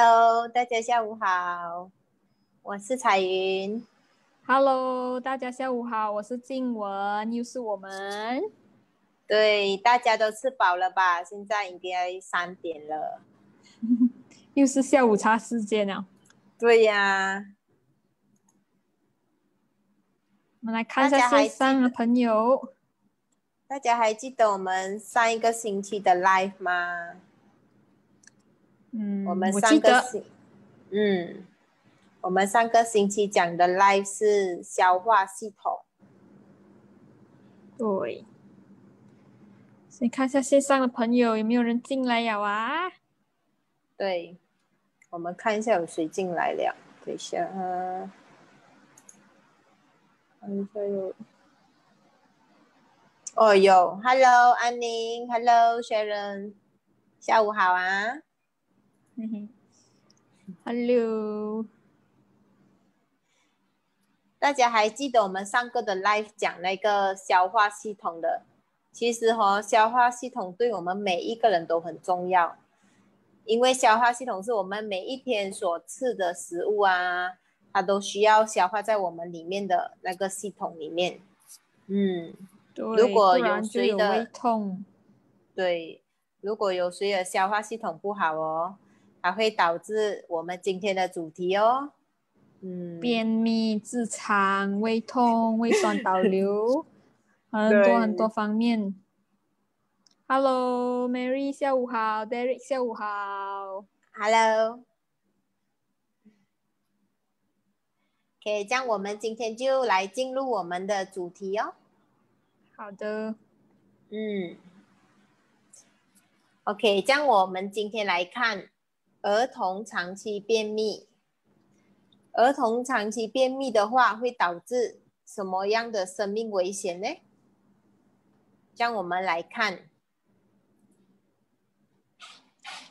Hello，大家下午好，我是彩云。Hello，大家下午好，我是静文，又是我们。对，大家都吃饱了吧？现在应该三点了。又是下午茶时间了。对呀，我们来看一下线上的朋友。大家还记得我们上一个星期的 live 吗？嗯，我们我上个嗯，我们上个星期讲的 life 是消化系统。对。先看一下线上的朋友有没有人进来呀？啊？对，我们看一下有谁进来了。等一下啊，看一下有。哦，有，Hello，安宁，Hello Sharon，下午好啊。嘿嘿。Hello。大家还记得我们上个的 live 讲那个消化系统的？其实哈、哦，消化系统对我们每一个人都很重要，因为消化系统是我们每一天所吃的食物啊，它都需要消化在我们里面的那个系统里面。嗯，如果有谁的胃痛。对，如果有谁的消化系统不好哦，它会导致我们今天的主题哦。嗯，便秘、痔疮、胃痛、胃酸倒流，很多很多方面。Hello，Mary，下午好，Derek，下午好。Hello。OK，这样我们今天就来进入我们的主题哦。好的，嗯。OK，这样我们今天来看儿童长期便秘。儿童长期便秘的话，会导致什么样的生命危险呢？这样我们来看。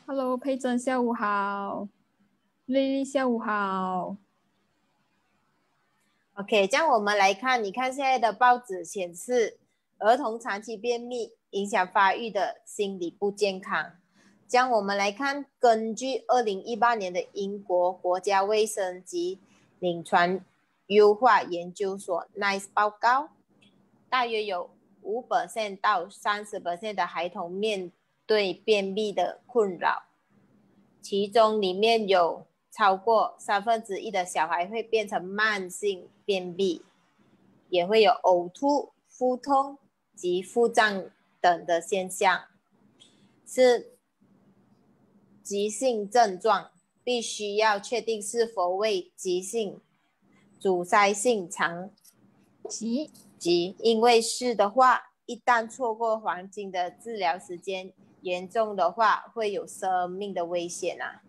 Hello，佩珍，下午好。丽丽，下午好。OK，这样我们来看，你看现在的报纸显示，儿童长期便秘影响发育的心理不健康。将我们来看，根据二零一八年的英国国家卫生及临床优化研究所 NICE 报告，大约有五百%到三十%的孩童面对便秘的困扰，其中里面有超过三分之一的小孩会变成慢性便秘，也会有呕吐、腹痛及腹胀等的现象，是急性症状，必须要确定是否为急性阻塞性肠急，疾，因为是的话，一旦错过黄金的治疗时间，严重的话会有生命的危险啊。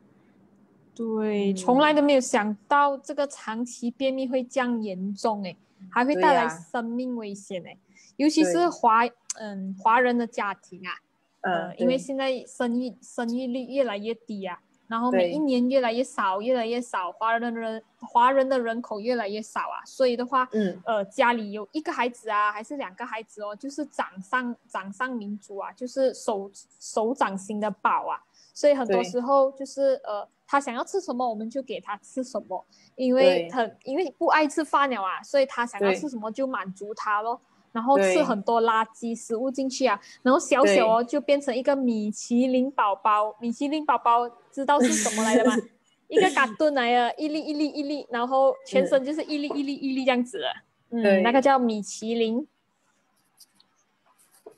对，嗯。从来都没有想到这个长期便秘会这样严重诶，还会对带来生命危险诶，尤其是华嗯华人的家庭啊，嗯呃，，因为现在生育生育率越来越低啊，然后每一年越来越少，越来越少，华人的人华人的人口越来越少啊，所以的话，嗯。呃，家里有一个孩子啊，还是两个孩子哦，就是掌上掌上明珠啊，就是手手掌心的宝啊，所以很多时候就是呃，他想要吃什么，我们就给他吃什么，因为对。很因为不爱吃饭了啊，所以他想要吃什么就满足他咯。然后吃很多垃圾食物进去啊，然后小小哦就变成一个米其林宝宝。米其林宝宝知道是什么来的吗？一个嘎顿来的，一粒一粒一粒，然后全身就是一粒一粒一粒这样子的。嗯，那个叫米其林。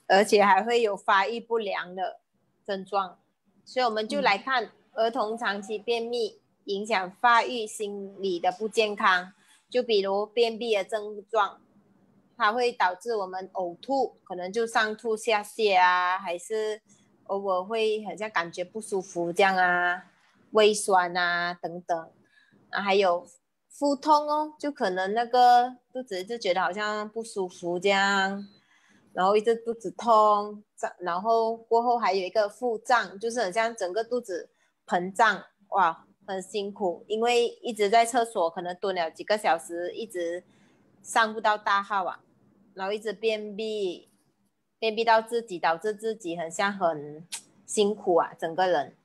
而且还会有发育不良的症状，所以我们就来看儿童长期便秘影响发育心理的不健康，就比如便秘的症状，它会导致我们呕吐，可能就上吐下泻啊，还是偶尔会好像感觉不舒服这样啊，胃酸啊等等，啊还有腹痛哦，就可能那个肚子就觉得好像不舒服这样。然后一直肚子痛，胀，然后过后还有一个腹胀，就是很像整个肚子膨胀，哇，很辛苦，因为一直在厕所，可能蹲了几个小时，一直上不到大号啊，然后一直便秘，便秘到自己导致自己很像很辛苦啊，整个人。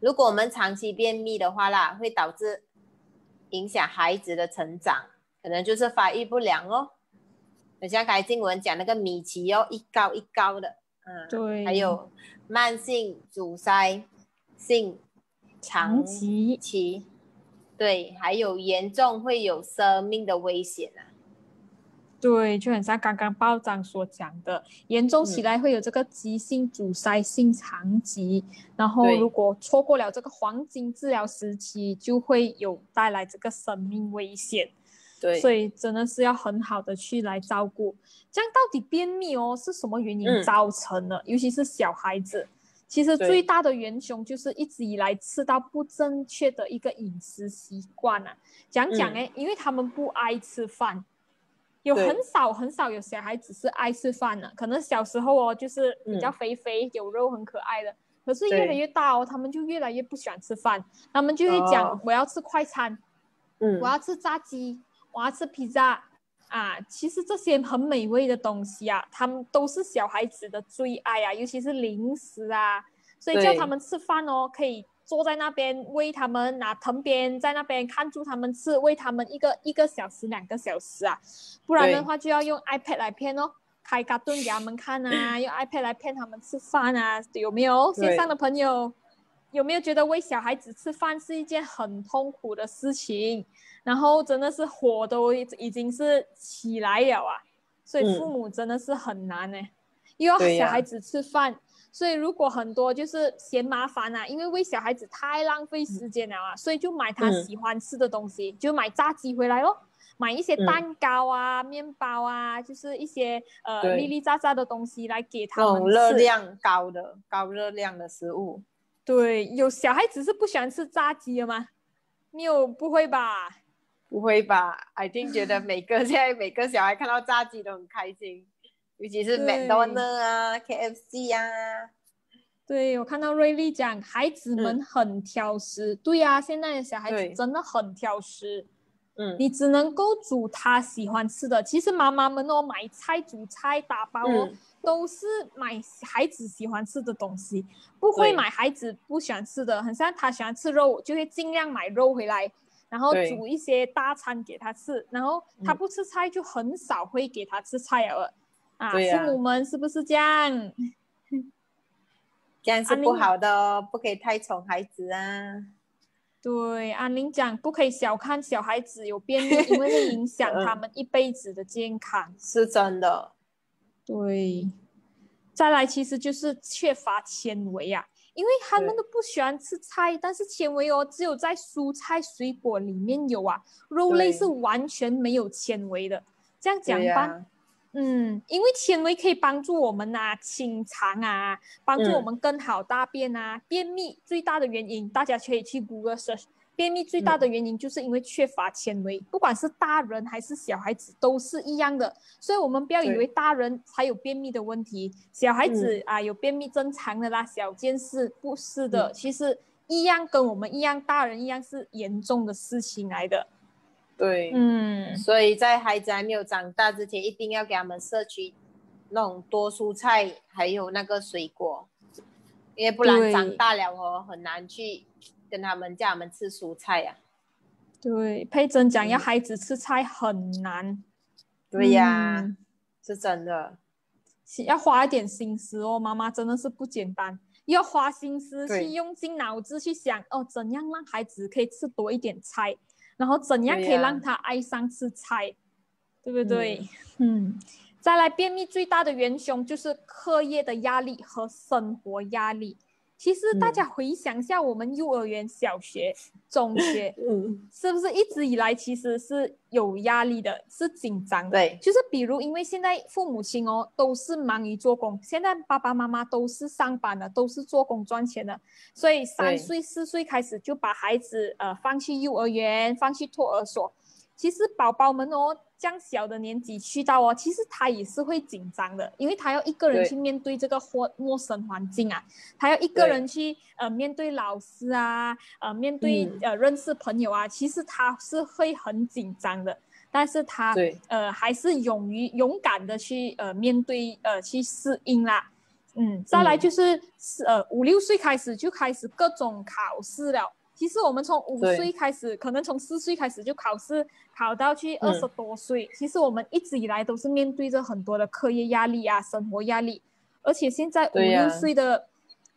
如果我们长期便秘的话啦，会导致影响孩子的成长，可能就是发育不良哦。等下开静文讲那个米奇哦，一高一高的，嗯，对，还有慢性阻塞性长期，对，还有严重会有生命的危险啊。对，就很像刚刚报章所讲的，严重起来会有这个急性阻塞性肠疾，然后如果错过了这个黄金治疗时期，就会有带来这个生命危险。对，所以真的是要很好的去来照顾。这样到底便秘哦是什么原因造成的？尤其是小孩子，其实最大的元凶就是一直以来吃到不正确的一个饮食习惯啊。讲讲哎，因为他们不爱吃饭。有很少很少有小孩子是爱吃饭的，可能小时候哦就是比较肥肥有肉很可爱的，可是越来越大哦，他们就越来越不喜欢吃饭，他们就会讲我要吃快餐，嗯，我要吃炸鸡，我要吃披萨。啊，其实这些很美味的东西啊，他们都是小孩子的最爱啊，尤其是零食啊，所以叫他们吃饭哦可以。坐在那边喂他们，拿藤鞭在那边看住他们吃，喂他们一个一个小时、两个小时啊，不然的话就要用 iPad 来骗哦，开卡顿给他们看啊，用 iPad 来骗他们吃饭啊，有没有？线上的朋友有没有觉得喂小孩子吃饭是一件很痛苦的事情？然后真的是火都已经是起来了啊，所以父母真的是很难呢，又要小孩子吃饭。所以如果很多就是嫌麻烦啊，因为喂小孩子太浪费时间了啊，所以就买他喜欢吃的东西，就买炸鸡回来咯，买一些蛋糕啊、面包啊，就是一些呃粒粒扎扎的东西来给他们吃。热量高的、高热量的食物。对，有小孩子是不喜欢吃炸鸡的吗？你有不会吧？不会吧？I think 觉得每个现在每个小孩看到炸鸡都很开心。尤其是麦当劳啊、KFC 啊，对我看到瑞丽讲，孩子们很挑食。对呀，现在的小孩子真的很挑食。嗯，你只能够煮他喜欢吃的。其实妈妈们哦，买菜、煮菜、打包哦，都是买孩子喜欢吃的东西，不会买孩子不喜欢吃的。很像他喜欢吃肉，就会尽量买肉回来，然后煮一些大餐给他吃。然后他不吃菜，就很少会给他吃菜了。啊，父母们是不是这样？这样是不好的哦，不可以太宠孩子啊。对，安玲讲不可以小看小孩子有便秘，因为会影响他们一辈子的健康。是真的。对，再来其实就是缺乏纤维啊，因为他们都不喜欢吃菜，但是纤维哦，只有在蔬菜水果里面有啊，肉类是完全没有纤维的。这样讲吧。嗯，因为纤维可以帮助我们呐清肠啊，帮助我们更好大便啊。便秘最大的原因，大家可以去 Google search。便秘最大的原因就是因为缺乏纤维，不管是大人还是小孩子都是一样的。所以我们不要以为大人才有便秘的问题，小孩子啊有便秘正常的啦，小件事不是的，其实一样跟我们一样，大人一样是严重的事情来的。对，嗯，所以在孩子还没有长大之前，一定要给他们摄取那种多蔬菜，还有那个水果，因为不然长大了哦，很难去跟他们叫他们吃蔬菜呀。对，佩珍讲要孩子吃菜很难。对呀，是真的，要花一点心思哦，妈妈真的是不简单，要花心思去用尽脑子去想哦，怎样让孩子可以吃多一点菜。然后怎样可以让他爱上吃菜，对不对？嗯，再来便秘最大的元凶就是课业的压力和生活压力。其实大家回想一下，我们幼儿园、小学、中学，嗯，是不是一直以来其实是有压力的，是紧张的？对，就是比如因为现在父母亲哦都是忙于做工，现在爸爸妈妈都是上班的，都是做工赚钱的，所以三岁四岁开始就把孩子呃放去幼儿园，放去托儿所。其实宝宝们哦。这样小的年纪去到哦，其实他也是会紧张的，因为他要一个人去面对这个陌陌生环境啊，他要一个人去呃面对老师啊，呃面对呃认识朋友啊，其实他是会很紧张的，但是他呃还是勇于勇敢的去呃面对呃去适应啦。嗯，再来就是是呃五六岁开始就开始各种考试了。其实我们从五岁开始，可能从四岁开始就考试，考到去二十多岁。其实我们一直以来都是面对着很多的课业压力啊，生活压力。而且现在五六岁的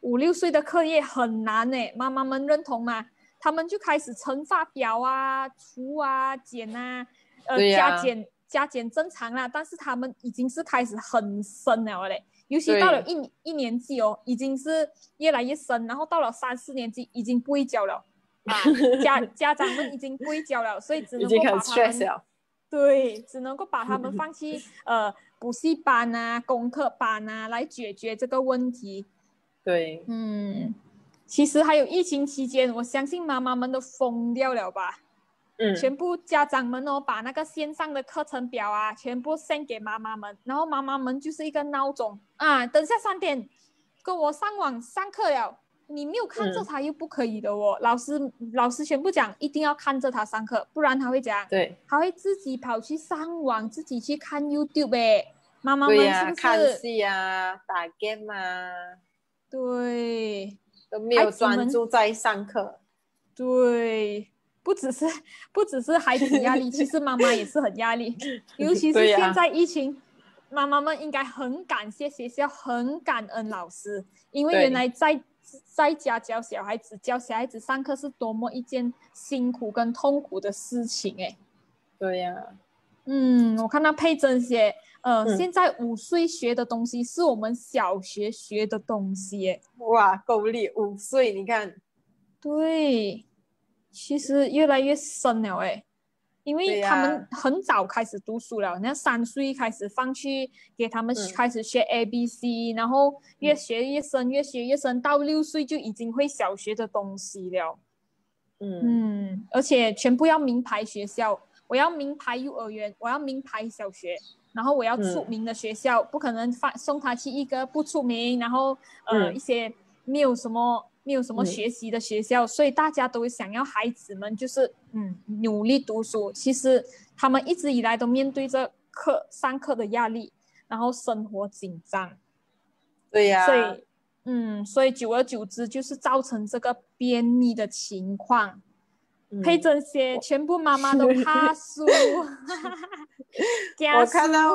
五六岁的课业很难呢，妈妈们认同吗？他们就开始乘法表啊、除啊、减啊，呃，加减加减正常啦。但是他们已经是开始很深了嘞，尤其到了一一年级哦，已经是越来越深。然后到了三四年级，已经不会教了啊，家家长们已经不会教了，所以只能够把他们 对，只能够把他们放弃 呃补习班啊、功课班啊来解决这个问题。对，嗯。其实还有疫情期间，我相信妈妈们都疯掉了吧？嗯，全部家长们哦，把那个线上的课程表啊，全部 send 给妈妈们，然后妈妈们就是一个闹钟啊，等下三点跟我上网上课了，你没有看着他又不可以的哦。老师老师全部讲一定要看着他上课，不然他会讲，对，他会自己跑去上网，自己去看 YouTube 哎，妈妈们是不是？看戏啊，打 game 啊，对。都没有专注在上课，对，不只是不只是孩子压力，其实妈妈也是很压力，尤其是现在疫情，妈妈们应该很感谢学校，很感恩老师，因为原来在在家教小孩子，教小孩子上课是多么一件辛苦跟痛苦的事情，哎，对呀，嗯，我看到佩珍写。呃，现在五岁学的东西是我们小学学的东西，哇，够力！五岁，你看，对，其实越来越深了哎，因为他们很早开始读书了，那三岁开始放去给他们开始学 A B C，然后越学越深，越学越深，到六岁就已经会小学的东西了，嗯。嗯，而且全部要名牌学校，我要名牌幼儿园，我要名牌小学。然后我要出名的学校，不可能放送他去一个不出名，然后呃一些没有什么没有什么学习的学校，所以大家都想要孩子们就是嗯努力读书。其实他们一直以来都面对着课上课的压力，然后生活紧张。对呀。所以嗯，所以久而久之就是造成这个便秘的情况。配这些，全部妈妈都怕输。我看到，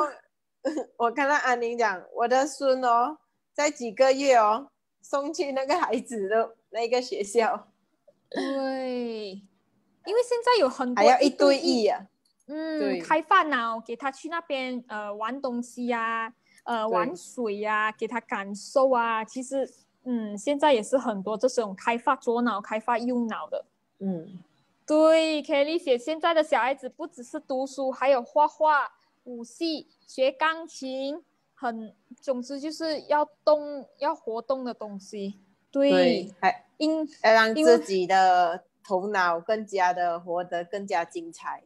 我看到安宁讲，我的孙哦，在几个月哦，送去那个孩子的那个学校。对，因为现在有很多还要一对一啊。嗯，开饭脑，给他去那边呃玩东西呀，呃玩水呀，给他感受啊。其实，嗯，现在也是很多这种开发左脑、开发右脑的。嗯。对，可以理解。现在的小孩子不只是读书，还有画画、舞戏、学钢琴，很，总之就是要动、要活动的东西。对，还应要让自己的头脑更加的活得更加精彩。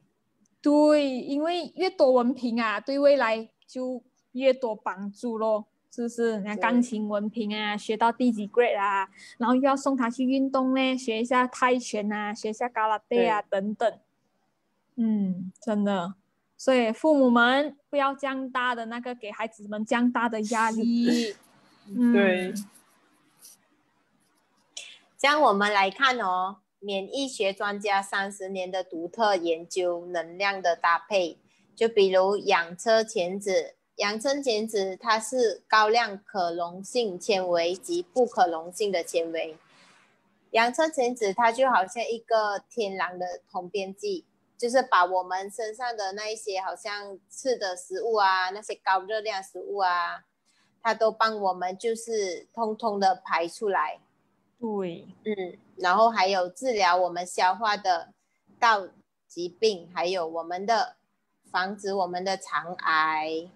对，因为越多文凭啊，对未来就越多帮助咯。是不是？你看钢琴文凭啊，学到第几 grade 啊，然后又要送他去运动呢，学一下泰拳啊，学一下高拉队啊，等等。嗯，真的，所以父母们不要降大的那个给孩子们降大的压力。对。这样我们来看哦，免疫学专家三十年的独特研究能量的搭配，就比如养车前子。养生前子，它是高量可溶性纤维及不可溶性的纤维。养生前子，它就好像一个天然的通便剂，就是把我们身上的那一些好像吃的食物啊，那些高热量食物啊，它都帮我们就是通通的排出来。对，嗯，然后还有治疗我们消化的道疾病，还有我们的防止我们的肠癌。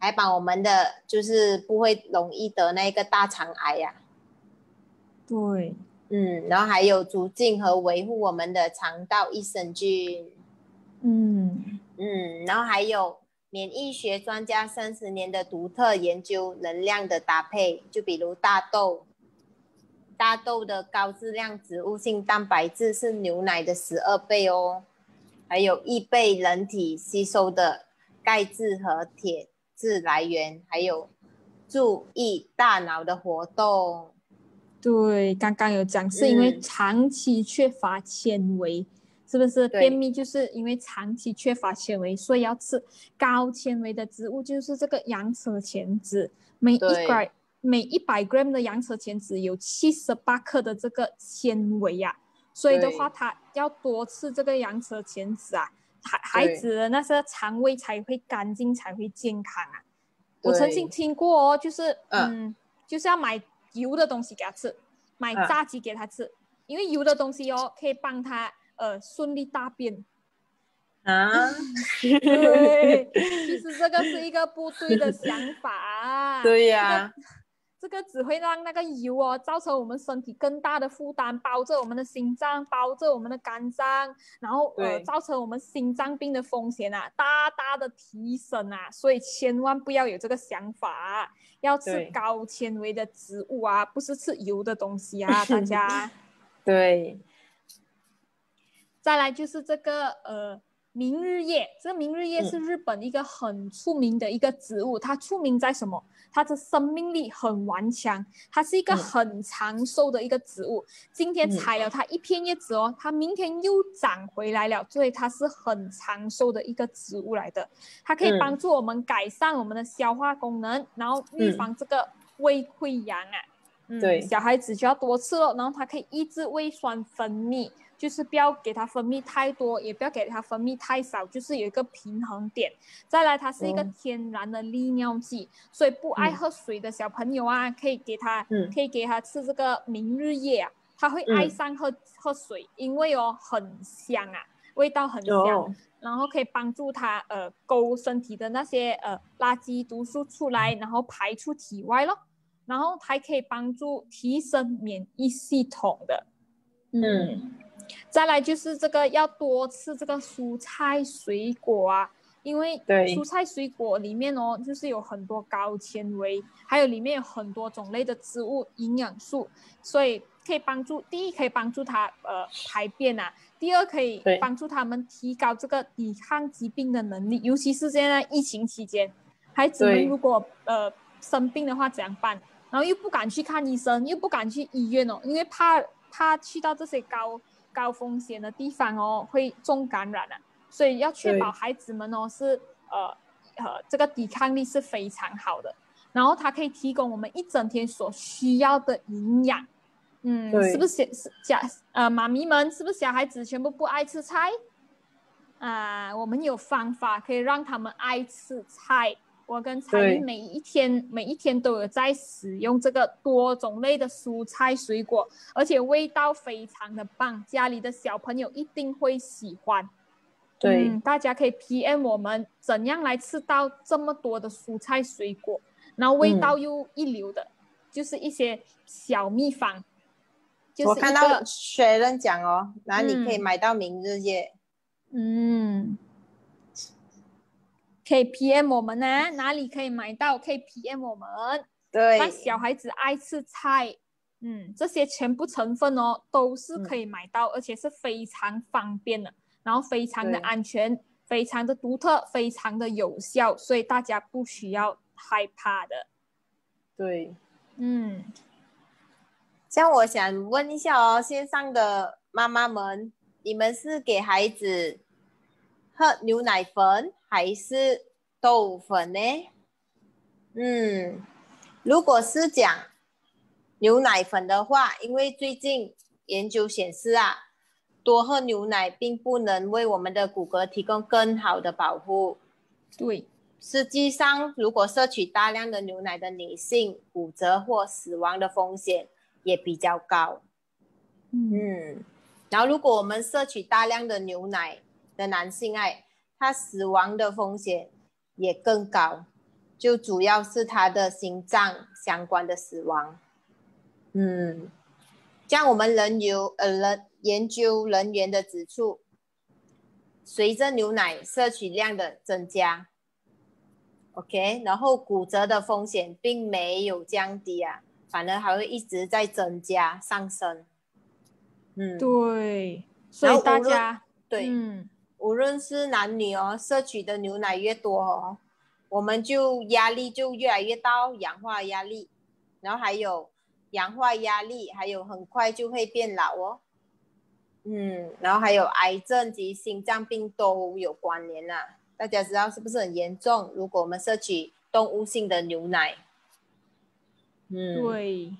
还把我们的就是不会容易得那个大肠癌呀，对，嗯，然后还有促进和维护我们的肠道益生菌，嗯嗯，然后还有免疫学专家三十年的独特研究能量的搭配，就比如大豆，大豆的高质量植物性蛋白质是牛奶的十二倍哦，还有易被人体吸收的钙质和铁。质来源还有注意大脑的活动。对，刚刚有讲，是因为长期缺乏纤维，是不是？便秘就是因为长期缺乏纤维，所以要吃高纤维的植物，就是这个羊舌前子。每一百每一百 gram 的羊舌前子有七十八克的这个纤维呀，所以的话，他要多吃这个羊舌前子啊，孩孩子的那些肠胃才会干净，才会健康啊。我曾经听过哦，就是嗯，就是要买。油的东西给他吃，买炸鸡给他吃，因为油的东西哦可以帮他呃顺利大便。啊，对，其实这个是一个不对的想法。对呀。这个只会让那个油哦造成我们身体更大的负担，包着我们的心脏，包着我们的肝脏，然后呃造成我们心脏病的风险啊大大的提升啊，所以千万不要有这个想法，要吃高纤维的植物啊，不是吃油的东西啊，大家。对。再来就是这个呃。明日叶，这个明日叶是日本一个很出名的一个植物，它出名在什么？它的生命力很顽强，它是一个很长寿的一个植物。今天采了它一片叶子哦，它明天又长回来了，所以它是很长寿的一个植物来的。它可以帮助我们改善我们的消化功能，然后预防这个胃溃疡啊。对，小孩子就要多吃哦，然后它可以抑制胃酸分泌。就是不要给它分泌太多，也不要给它分泌太少，就是有一个平衡点。再来，它是一个天然的利尿剂，所以不爱喝水的小朋友啊，可以给他，可以给他吃这个明日叶啊，他会爱上喝喝水，因为哦很香啊，味道很香，然后可以帮助他呃勾身体的那些呃垃圾毒素出来，然后排出体外咯，然后还可以帮助提升免疫系统的，嗯。再来就是这个要多吃这个蔬菜水果啊，因为蔬菜水果里面哦，就是有很多高纤维，还有里面有很多种类的植物营养素，所以可以帮助第一可以帮助它呃排便啊，第二可以帮助他们提高这个抵抗疾病的能力，尤其是现在疫情期间，孩子们如果呃生病的话怎样办？然后又不敢去看医生，又不敢去医院哦，因为怕怕去到这些高。高风险的地方哦，会重感染啊，所以要确保孩子们哦是呃呃这个抵抗力是非常好的，然后它可以提供我们一整天所需要的营养，嗯，是不是小小呃妈咪们是不是小孩子全部不爱吃菜啊？我们有方法可以让他们爱吃菜。我跟彩云每一天每一天都有在使用这个多种类的蔬菜水果，而且味道非常的棒，家里的小朋友一定会喜欢。对，大家可以 PM 我们怎样来吃到这么多的蔬菜水果，然后味道又一流的，就是一些小秘方。我看到学人讲哦，哪里可以买到明日叶？嗯。可以 PM 我们呢？哪里可以买到？可以 PM 我们。对。那小孩子爱吃菜，嗯，这些全部成分哦，都是可以买到，而且是非常方便的，然后非常的安全，非常的独特，非常的有效，所以大家不需要害怕的。对。嗯。像我想问一下哦，线上的妈妈们，你们是给孩子喝牛奶粉？还是豆粉呢？嗯，如果是讲牛奶粉的话，因为最近研究显示啊，多喝牛奶并不能为我们的骨骼提供更好的保护。对，实际上，如果摄取大量的牛奶的女性，骨折或死亡的风险也比较高。嗯，然后如果我们摄取大量的牛奶的男性爱。他死亡的风险也更高，就主要是他的心脏相关的死亡。嗯，像我们人有呃人研究人员的指出，随着牛奶摄取量的增加，OK，然后骨折的风险并没有降低啊，反而还会一直在增加上升。嗯，对，所以大家对，嗯。无论是男女哦，摄取的牛奶越多哦，我们就压力就越来越大，氧化压力，然后还有氧化压力，还有很快就会变老哦。嗯，然后还有癌症及心脏病都有关联啊，大家知道是不是很严重？如果我们摄取动物性的牛奶，嗯，对，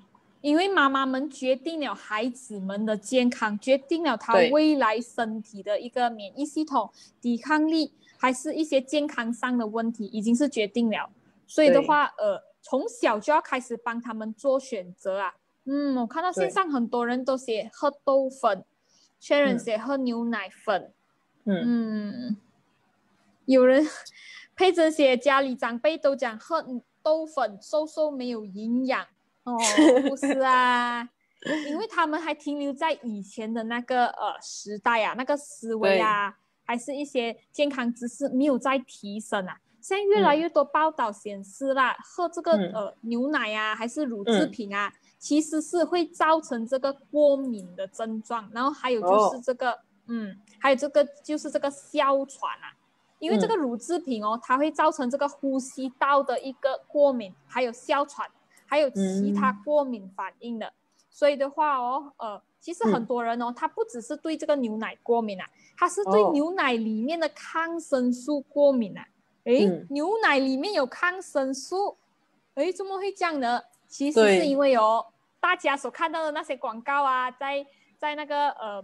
因为妈妈们决定了孩子们的健康，决定了他未来身体的一个免疫系统、抵抗力，还是一些健康上的问题，已经是决定了。所以的话，呃，从小就要开始帮他们做选择啊。嗯，我看到线上很多人都写喝豆粉。确认写喝牛奶粉，嗯，有人 配着写家里长辈都讲喝豆粉瘦瘦没有营养哦，不是啊，因为他们还停留在以前的那个呃时代啊，那个思维啊，还是一些健康知识没有在提升啊。现在越来越多报道显示啦，喝这个呃牛奶啊，还是乳制品啊。其实是会造成这个过敏的症状，然后还有就是这个，嗯，还有这个就是这个哮喘啊，因为这个乳制品哦，它会造成这个呼吸道的一个过敏，还有哮喘，还有其他过敏反应的。所以的话哦，呃，其实很多人哦，他不只是对这个牛奶过敏啊，他是对牛奶里面的抗生素过敏啊。诶，牛奶里面有抗生素，诶，怎么会这样呢？其实是因为哦。大家所看到的那些广告啊，在在那个呃，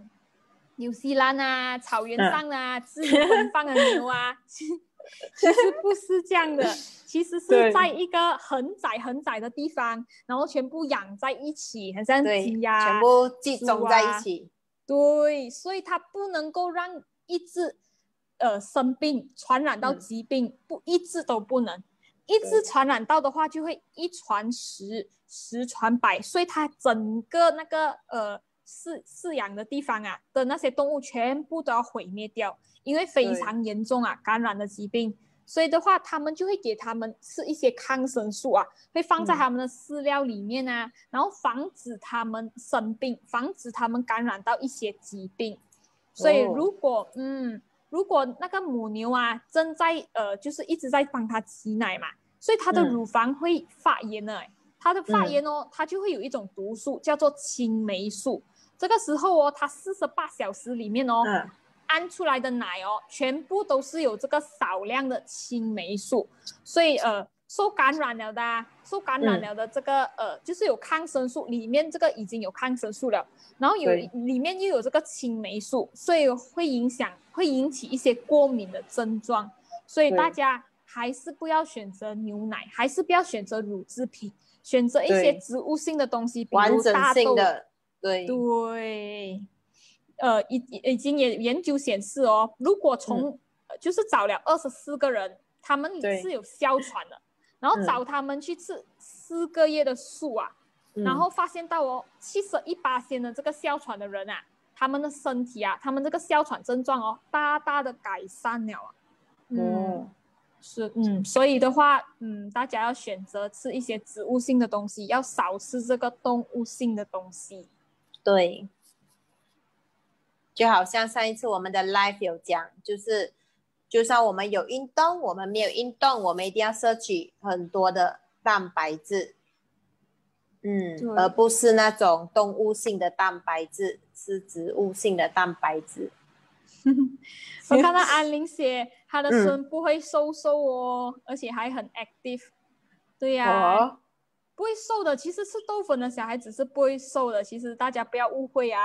纽西兰啊，草原上啊，自由奔放的牛啊，其实不是这样的，其实是在一个很窄很窄的地方，然后全部养在一起，很像鸡呀，全部集中在一起。对，所以它不能够让一只呃生病传染到疾病，不一只都不能。一只传染到的话，就会一传十，十传百，所以它整个那个呃饲饲养的地方啊的那些动物全部都要毁灭掉，因为非常严重啊，感染的疾病。所以的话，他们就会给他们吃一些抗生素啊，会放在他们的饲料里面啊，然后防止他们生病，防止他们感染到一些疾病。所以如果嗯。如果那个母牛啊正在呃，就是一直在帮它挤奶嘛，所以它的乳房会发炎呢。它的发炎哦，它就会有一种毒素叫做青霉素。这个时候哦，它四十八小时里面哦，安出来的奶哦，全部都是有这个少量的青霉素，所以呃。受感染了的，受感染了的这个呃，就是有抗生素，里面这个已经有抗生素了，然后有里面又有这个青霉素，所以会影响，会引起一些过敏的症状，所以大家还是不要选择牛奶，还是不要选择乳制品，选择一些植物性的东西，比如大豆。对。对，呃，已已经也研究显示哦，如果从就是找了二十四个人，他们是有哮喘的。然后找他们去吃四个月的素啊，然后发现到哦，七十一八仙的这个哮喘的人啊，他们的身体啊，他们这个哮喘症状哦，大大的改善了啊。嗯，是，嗯，所以的话，嗯，大家要选择吃一些植物性的东西，要少吃这个动物性的东西。对，就好像上一次我们的 live 有讲，就是。就算我们有运动，我们没有运动，我们一定要摄取很多的蛋白质，嗯，而不是那种动物性的蛋白质，是植物性的蛋白质。我看到安玲写，她的孙不会瘦瘦哦，而且还很 active。对呀，不会瘦的，其实吃豆粉的小孩子是不会瘦的，其实大家不要误会啊。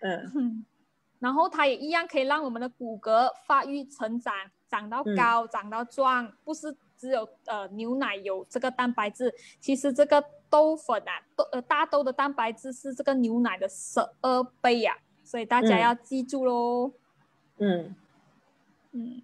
嗯。然后它也一样可以让我们的骨骼发育成长，长到高，长到壮。不是只有呃牛奶有这个蛋白质，其实这个豆粉啊，豆呃大豆的蛋白质是这个牛奶的十二倍呀，所以大家要记住喽。嗯嗯。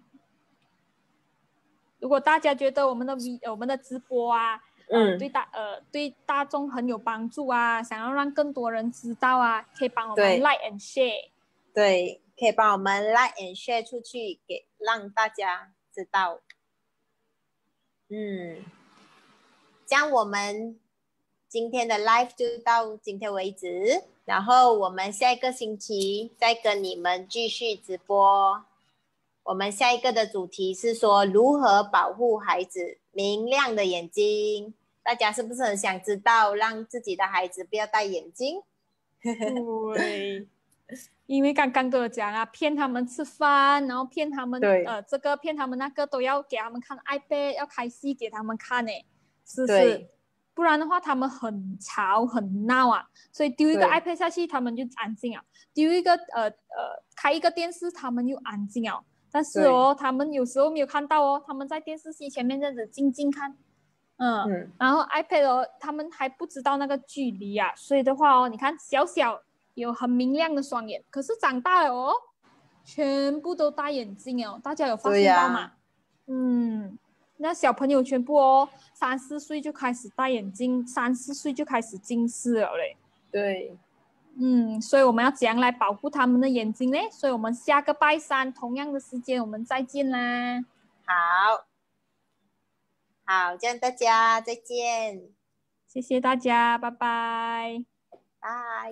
如果大家觉得我们的 V 我们的直播啊，嗯，对大呃对大众很有帮助啊，想要让更多人知道啊，可以帮我们 like and share。对，可以帮我们 like and share 出去，给让大家知道。嗯，这样我们今天的 live 就到今天为止，然后我们下一个星期再跟你们继续直播。我们下一个的主题是说如何保护孩子明亮的眼睛。大家是不是很想知道，让自己的孩子不要戴眼镜？对，因为刚刚都有讲啊，骗他们吃饭，然后骗他们呃这个骗他们那个都要给他们看 iPad，要开戏给他们看呢，是不是？不然的话他们很吵很闹啊，所以丢一个 iPad 下去他们就安静啊，丢一个呃呃开一个电视他们又安静啊。但是哦，他们有时候没有看到哦，他们在电视机前面这样子静静看，嗯，然后 iPad 哦，他们还不知道那个距离啊，所以的话哦，你看小小有很明亮的双眼，可是长大了哦，全部都戴眼镜哦，大家有发现到吗？嗯，那小朋友全部哦，三四岁就开始戴眼镜，三四岁就开始近视了嘞。对。嗯，所以我们要怎样来保护他们的眼睛呢？所以我们下个拜三同样的时间我们再见啦。好，好，这样大家再见，谢谢大家，拜拜，拜。